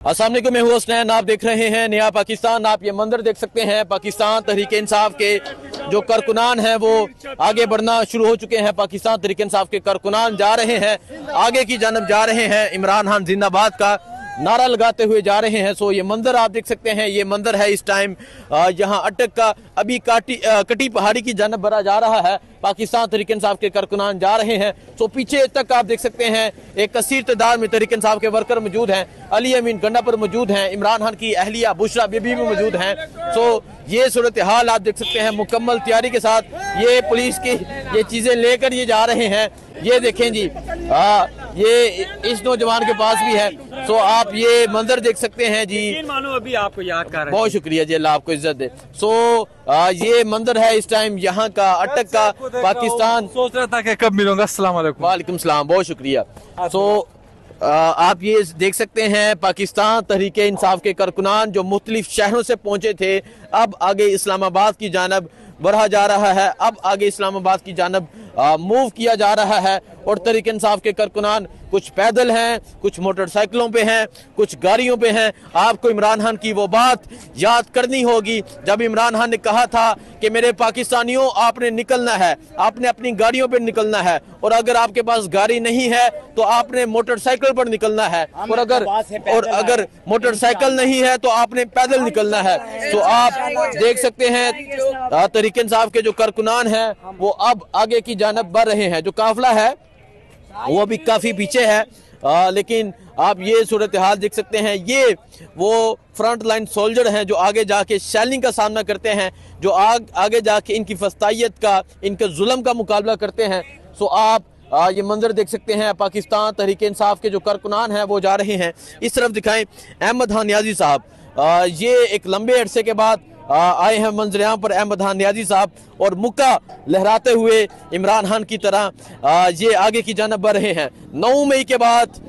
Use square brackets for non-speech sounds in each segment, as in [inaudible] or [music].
असलम मैं हूँ हसनैन आप देख रहे हैं नया पाकिस्तान। आप ये मंदिर देख सकते हैं, पाकिस्तान तहरीक इंसाफ के जो करकुनान हैं, वो आगे बढ़ना शुरू हो चुके हैं। पाकिस्तान तहरीक इंसाफ के करकुनान जा रहे हैं, आगे की जानब जा रहे हैं। इमरान खान जिंदाबाद का नारा लगाते हुए जा रहे हैं। सो ये मंदिर आप देख सकते हैं ये मंदिर है इस टाइम यहाँ अटक का अभी काटी आ, कटी पहाड़ी की जानब भरा जा रहा है। पाकिस्तान तरीके साहब के कारकुनान जा रहे हैं। सो पीछे तक आप देख सकते हैं एक कसीर तादाद में तरीके साहब के वर्कर मौजूद हैं। अली अमीन गंडा पर मौजूद हैं इमरान खान की अहलिया बुशरा बीबी भी मौजूद हैं। सो ये सूरत हाल आप देख सकते हैं मुकम्मल तैयारी के साथ ये पुलिस की ये चीज़ें लेकर ये जा रहे हैं। ये देखें जी आ, ये इस नौजवान के पास भी है। सो आप ये मंजर देख सकते हैं जी। मानो अभी आपको याद कर बहुत शुक्रिया जी अल्लाह आपको इज़्ज़त दे। सो आ, ये मंदिर है इस टाइम यहाँ का अटक का पाकिस्तान। सोच रहा था कि कब मिलूँगा अस्सलाम वालेकुम। वालेकुम सलाम बहुत शुक्रिया। सो आप ये देख सकते हैं पाकिस्तान तहरीक इंसाफ के कारकुनान जो मुख्तलिफ़ शहरों से पहुँचे थे। अब आगे इस्लामाबाद की जानब बढ़ा जा रहा है। अब आगे इस्लामाबाद की जानब मूव किया जा रहा है और तरीक इंसाफ के कारकुनान कुछ पैदल हैं कुछ मोटरसाइकिलों पे हैं कुछ गाड़ियों पे हैं। आपको इमरान खान की वो बात याद करनी होगी। जब इमरान खान ने कहा था कि मेरे पाकिस्तानियों आपने निकलना है आपने अपनी गाड़ियों पे निकलना है और अगर आपके पास गाड़ी नहीं है तो आपने मोटरसाइकिल पर निकलना है। और अगर और अगर मोटरसाइकिल नहीं है तो आपने पैदल निकलना है। तो आप देख सकते हैं तरीके इंसाफ के जो कारकुनान हैं वो अब आगे की जानब बढ़ रहे हैं। जो काफिला है वो अभी काफ़ी पीछे है। आ, लेकिन आप ये सूरत हाल देख सकते हैं ये वो फ्रंट लाइन सोल्जर हैं जो आगे जाके शैलिंग का सामना करते हैं जो आग आगे जाके इनकी फस्ताइत का इनके जुल्म का मुकाबला करते हैं। सो आप आ, ये मंजर देख सकते हैं पाकिस्तान तहरीक इंसाफ के जो कारकुनान हैं वो जा रहे हैं। इस तरफ़ दिखाएँ अहमद खान साहब ये एक लंबे अरसे के बाद आए हैं मंजर यहाँ पर अहमद खान न्याजी साहब और मुक्का लहराते हुए इमरान खान की तरह ये आगे की जानब बढ़ रहे हैं। नौ मई के बाद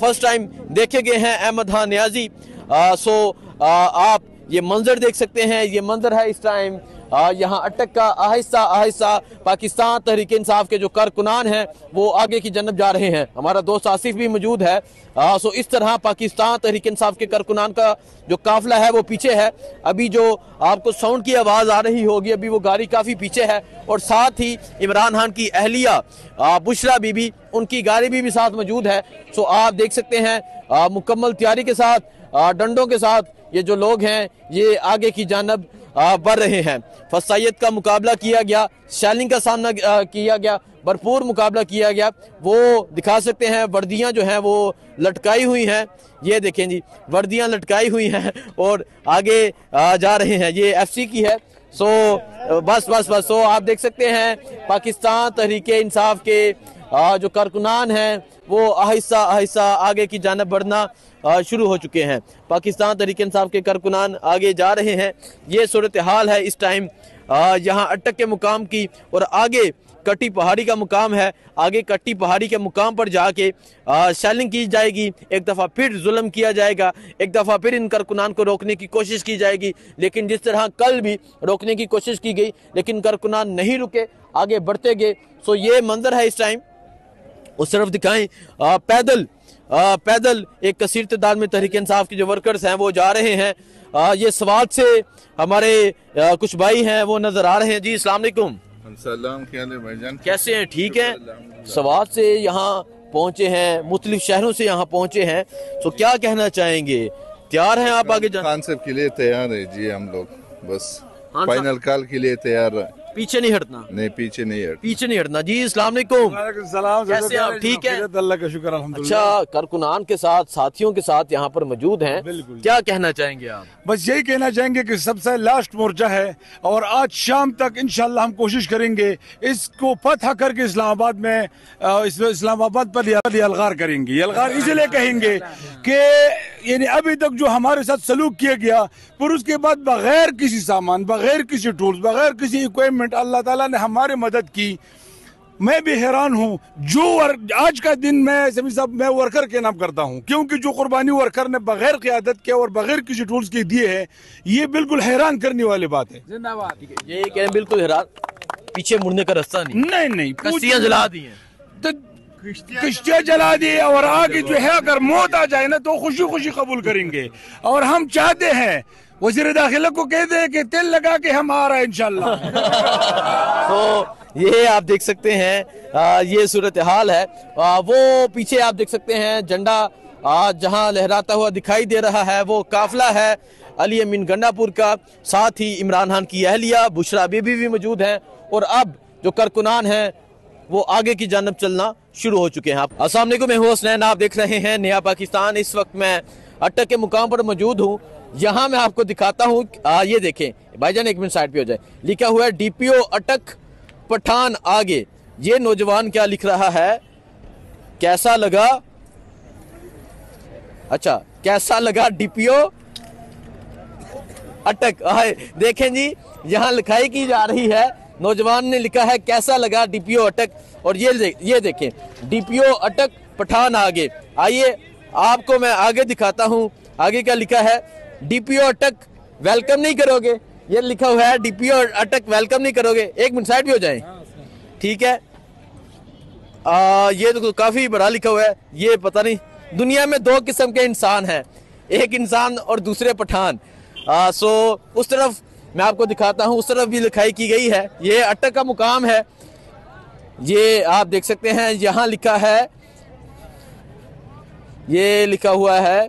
फ़र्स्ट टाइम देखे गए हैं अहमद खान न्याजी। सो आप ये मंजर देख सकते हैं ये मंजर है इस टाइम यहाँ अटक का आहिस्ता आहिस्ता पाकिस्तान तहरीक इंसाफ के जो कारकुनान हैं वो आगे की जनब जा रहे हैं। हमारा दोस्त आसिफ भी मौजूद है। आ, सो इस तरह पाकिस्तान तहरीक इंसाफ के कारकुनान का जो काफिला है वो पीछे है। अभी जो आपको साउंड की आवाज़ आ रही होगी अभी वो गाड़ी काफ़ी पीछे है। और साथ ही इमरान खान की अहलिया बुशरा बीबी उनकी गाड़ी भी, भी साथ मौजूद है। सो आप देख सकते हैं मुकम्मल तैयारी के साथ डंडों के साथ ये जो लोग हैं, ये आगे की जानब बढ़ रहे हैं। फसाइत का मुकाबला किया गया, शैलिंग का सामना किया गया, भरपूर मुकाबला किया गया। वो दिखा सकते हैं, वर्दियाँ जो हैं, वो लटकाई हुई हैं। ये देखें जी, वर्दियाँ लटकाई हुई हैं और आगे जा रहे हैं। ये एफसी की है। सो, बस बस बस, सो आप देख सकते हैं, पाकिस्तान तहरीक इंसाफ के जो कारकुनान हैं, वो आहिस्ता आहिस्ता आगे की जानब बढ़ना शुरू हो चुके हैं। पाकिस्तान तरीके इंसाफ के कारकुनान आगे जा रहे हैं। ये सूरत हाल है इस टाइम। यहाँ अटक के मुकाम की और आगे कट्टी पहाड़ी का मुकाम है। आगे कट्टी पहाड़ी के मुकाम पर जाके शैलिंग की जाएगी। एक दफ़ा फिर जुल्म किया जाएगा। एक दफ़ा फिर इन कारकुनान को रोकने की कोशिश की जाएगी। लेकिन जिस तरह कल भी रोकने की कोशिश की गई, लेकिन कारकुनान नहीं रुके, आगे बढ़ते गए। सो ये मंजर है इस टाइम। उस तरफ़ दिखाएँ। आ, पैदल आ, पैदल एक कसीर तादाद में तहरीक इंसाफ के जो वर्कर्स हैं वो जा रहे हैं। आ, ये सवाल से हमारे आ, कुछ भाई हैं वो नज़र आ रहे हैं। जी अलैक्म कैसे हैं? ठीक है? सवाल से यहाँ पहुँचे हैं मुख्तलिफ़ शहरों से यहाँ पहुँचे हैं। तो क्या कहना चाहेंगे? तैयार हैं आप आगे साहब के लिए तैयार है। जी हम लोग बस। फाइनल कॉल के लिए तैयार है। पीछे नहीं हटना। नहीं पीछे नहीं हटना। पीछे नहीं हटना। जी इस्लाम कैसे आप? ठीक है? अल्लाह का शुक्र अच्छा कारकुनान के साथ साथियों के साथ यहाँ पर मौजूद हैं। क्या कहना चाहेंगे आप? बस यही कहना चाहेंगे कि सबसे लास्ट मोर्चा है और आज शाम तक इंशाल्लाह हम कोशिश करेंगे इसको फतह करके इस्लामाबाद में इस्लामाबाद पर अलगार करेंगे। अलगार इसलिए कहेंगे कि यानी अभी तक जो हमारे साथ सलूक किया गया फिर उसके बाद बगैर किसी सामान बगैर किसी टूल्स बगैर किसी इक्विपमेंट अल्लाह ताला ने हमारी मदद की। मैं भी हैरान हूँ जो वर, आज का दिन मैं समी साहब मैं वर्कर के नाम करता हूँ क्योंकि जो कुर्बानी वर्कर ने बगैर क्यादत के और बगैर किसी टूल्स के दिए है ये बिल्कुल हैरान करने वाली बात है। जिंदाबाद। ये कह बिल्कुल हैरान पीछे मुड़ने का रास्ता नहीं। नहीं नहीं जला दी है। तो किश्तियाँ जला दी और आगे जो है अगर मौत आ जाए ना तो खुशी खुशी कबूल करेंगे। और हम चाहते हैं वज़ीर दाखिला को कहते हैं कि तेल लगा के हम आ रहे हैं इंशाल्लाह। [laughs] तो ये आप देख सकते हैं आ, ये सूरत हाल है। आ, वो पीछे आप देख सकते हैं झंडा जहाँ लहराता हुआ दिखाई दे रहा है वो काफिला है अली अमीन गंडापुर का। साथ ही इमरान खान की अहलिया बुशरा बीबी भी भी मौजूद हैं। और अब जो करकुनान हैं वो आगे की जानब चलना शुरू हो चुके हैं आप। असल मैं हूँ हसनैन, आप देख रहे हैं नया पाकिस्तान। इस वक्त मैं अटक के मुकाम पर मौजूद हूँ। यहाँ मैं आपको दिखाता हूँ ये देखें, भाईजान, एक मिनट साइड पे हो जाए। लिखा हुआ है, डीपीओ अटक पठान आगे। ये नौजवान क्या लिख रहा है? कैसा लगा? अच्छा कैसा लगा डीपीओ? अटक, आए, देखें जी, यहाँ लिखाई की जा रही है नौजवान ने लिखा है कैसा लगा डीपीओ अटक? और ये ये देखें डीपीओ अटक पठान आगे। आइए आपको मैं आगे दिखाता हूँ आगे क्या लिखा है? डीपीओ अटक वेलकम नहीं करोगे। ये लिखा हुआ है डीपीओ अटक वेलकम नहीं करोगे। एक मिनट साइड भी हो जाए। ठीक है? आ, ये तो काफ़ी बड़ा लिखा हुआ है। ये पता नहीं दुनिया में दो किस्म के इंसान हैं एक इंसान और दूसरे पठान। आ, सो उस तरफ़ मैं आपको दिखाता हूँ, उस तरफ़ भी लिखाई की गई है। ये अटक का मुकाम है। ये आप देख सकते हैं, यहाँ लिखा है, ये लिखा हुआ है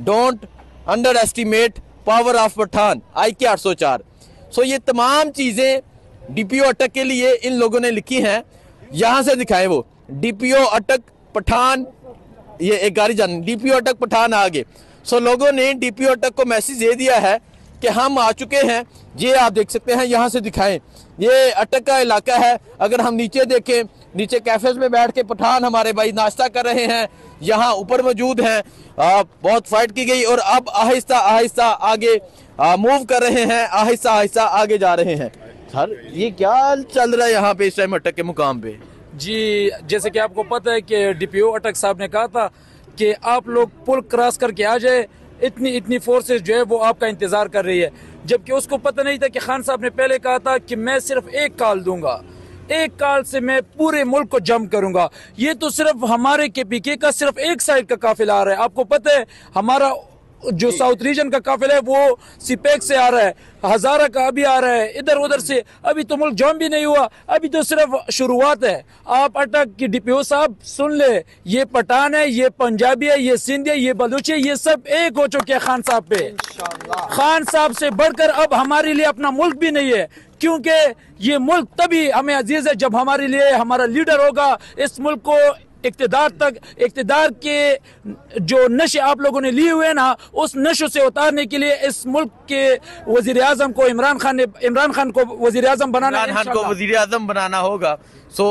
don't underestimate power of Pathaan आई के आठ सौ चार। सो ये तमाम चीज़ें डीपीओ अटक के लिए इन लोगों ने लिखी हैं। यहाँ से दिखाए वो। डीपीओ अटक पठान ये एक गाड़ी जान डीपीओ अटक पठान आगे। सो लोगों ने डीपीओ अटक को मैसेज दे दिया है। कि हम आ चुके हैं। ये आप देख सकते हैं, यहाँ से दिखाएँ। ये अटक का इलाका है। अगर हम नीचे देखें, नीचे कैफेज में बैठ के पठान हमारे भाई नाश्ता कर रहे हैं। यहाँ ऊपर मौजूद हैं। बहुत फाइट की गई और अब आहिस्ता आहिस्ता आगे मूव कर रहे हैं। आहिस्ता आहिस्ता आगे जा रहे हैं। सर, ये क्या चल रहा है यहाँ पे इस टाइम अटक के मुकाम पे? जी, जैसे कि आपको पता है कि डीपीओ अटक साहब ने कहा था कि आप लोग पुल क्रॉस करके आ जाए। इतनी इतनी फोर्सेस जो है वो आपका इंतज़ार कर रही है। जबकि उसको पता नहीं था कि खान साहब ने पहले कहा था कि मैं सिर्फ़ एक काल दूँगा। एक काल से मैं पूरे मुल्क को जम करूँगा। ये तो सिर्फ़ हमारे के पीके का सिर्फ़ एक साइड का काफिला आ रहा है। आपको पता है, हमारा जो साउथ रीजन का काफिला है वो सिपेक से आ रहा है हजारा का अभी आ रहा है इधर उधर से। अभी तो मुल्क जम भी नहीं हुआ अभी तो सिर्फ़ शुरुआत है। आप अटक की डीपीओ साहब सुन ले ये पठान है ये पंजाबी है ये सिंधी है ये बलूची है ये सब एक हो चुके हैं खान साहब पे। खान साहब से बढ़कर अब हमारे लिए अपना मुल्क भी नहीं है क्योंकि ये मुल्क तभी हमें अज़ीज़ है जब हमारे लिए हमारा लीडर होगा इस मुल्क को इकतदार तक इकतदार के जो नशे आप लोगों ने लिए हुए ना उस नशे से उतारने के लिए इस मुल्क के वज़ीर आज़म को इमरान खान ने इमरान खान को वज़ीर आज़म बनाना इमरान खान को वज़ीर आज़म बनाना होगा। सो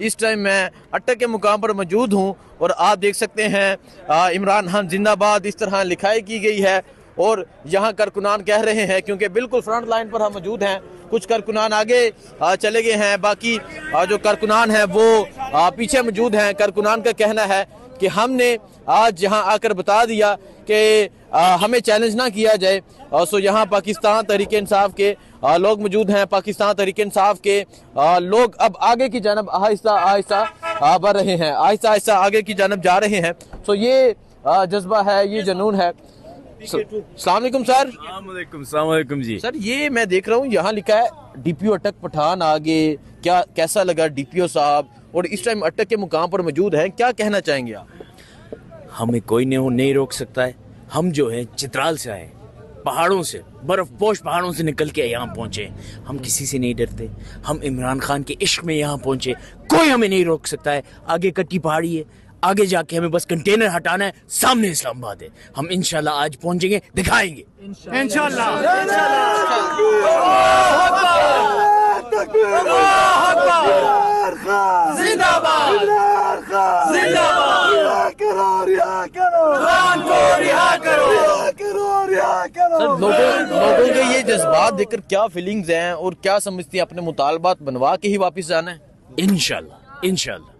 इस टाइम मैं अट्टक के मुकाम पर मौजूद हूँ और आप देख सकते हैं इमरान खान जिंदाबाद इस तरह लिखाई की गई है। और यहाँ करकुनान कह रहे हैं, क्योंकि बिल्कुल फ्रंट लाइन पर हम मौजूद हैं। कुछ करकुनान आगे चले गए हैं। बाकी जो कारकुनान हैं, वो पीछे मौजूद हैं। कारकुनान का कहना है कि हमने आज यहाँ आकर बता दिया कि हमें चैलेंज ना किया जाए। सो यहाँ पाकिस्तान तरीके इंसाफ के लोग मौजूद हैं। पाकिस्तान तरीके इंसाफ के लोग अब आगे की जानब आहिस्ता आहिस्ता बढ़ रहे हैं। आहिस्ता आहिस्ता आगे की जानब जा रहे हैं। सो ये जज्बा है, ये जनून है। सलामकुम सर सलामकुम जी सर ये मैं देख रहा हूँ यहाँ लिखा है डीपीओ अटक पठान आगे क्या कैसा लगा डीपीओ साहब और इस टाइम अटक के मुकाम पर मौजूद हैं क्या कहना चाहेंगे आप हमें कोई नहीं नहीं रोक सकता है हम जो है चित्राल से आए पहाड़ों से बर्फ़ पोश पहाड़ों से निकल के यहाँ पहुँचे हम किसी से नहीं डरते हम इमरान खान के इश्क में यहाँ पहुँचे कोई हमें नहीं रोक सकता है आगे कट्टी पहाड़ी है आगे जाके हमें बस कंटेनर हटाना है सामने इस्लामाबाद है। हम इनशाला आज पहुँचेंगे दिखाएँगे। इंशाल्लाह। लोगों के ये जज्बात देखकर क्या फीलिंग्स हैं और क्या समझती हैं? अपने मुतालबात बनवा के ही वापस जाना है। इनशाला इनशाला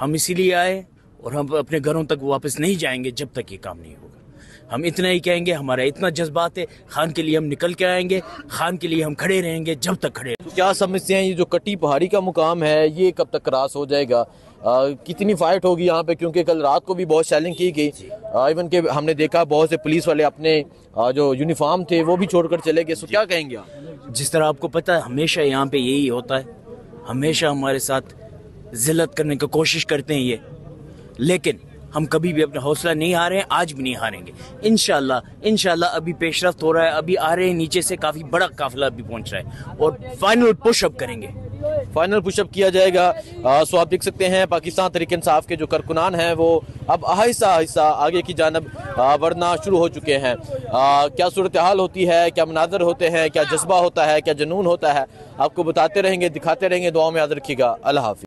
हम इसीलिए आए और हम अपने घरों तक वापस नहीं जाएँगे जब तक ये काम नहीं होगा। हम इतना ही कहेंगे हमारा इतना जज्बात है खान के लिए हम निकल के आएँगे खान के लिए हम खड़े रहेंगे जब तक खड़े क्या समझते हैं? ये जो कटी पहाड़ी का मुकाम है ये कब तक क्रॉस हो जाएगा? आ, कितनी फाइट होगी यहाँ पे? क्योंकि कल रात को भी बहुत शेलिंग की गई। इवन के हमने देखा बहुत से पुलिस वाले अपने आ, जो यूनिफॉर्म थे वो भी छोड़कर चले गए। सो क्या कहेंगे आप? जिस तरह आपको पता है हमेशा यहाँ पे यही होता है। हमेशा हमारे साथ जिल्लत करने की कोशिश करते हैं ये। लेकिन हम कभी भी अपना हौसला नहीं हारे हैं आज भी नहीं हारेंगे। इनशाला इनशाला अभी पेशरफ्त हो रहा है अभी आ रहे हैं नीचे से काफ़ी बड़ा काफिला अभी पहुँच रहा है और फाइनल पुशअप करेंगे। फाइनल पुशअप किया जाएगा। सो आप देख सकते हैं पाकिस्तान तरीके इंसाफ के जो कारकुनान हैं वो अब आहिस्ता आहिस्ता आगे की जानब बढ़ना शुरू हो चुके हैं। आ, क्या सूरत हाल होती है क्या मनाजर होते हैं क्या जज्बा होता है क्या जुनून होता है आपको बताते रहेंगे दिखाते रहेंगे दुआ में याद रखिएगा। अल्लाह हाफि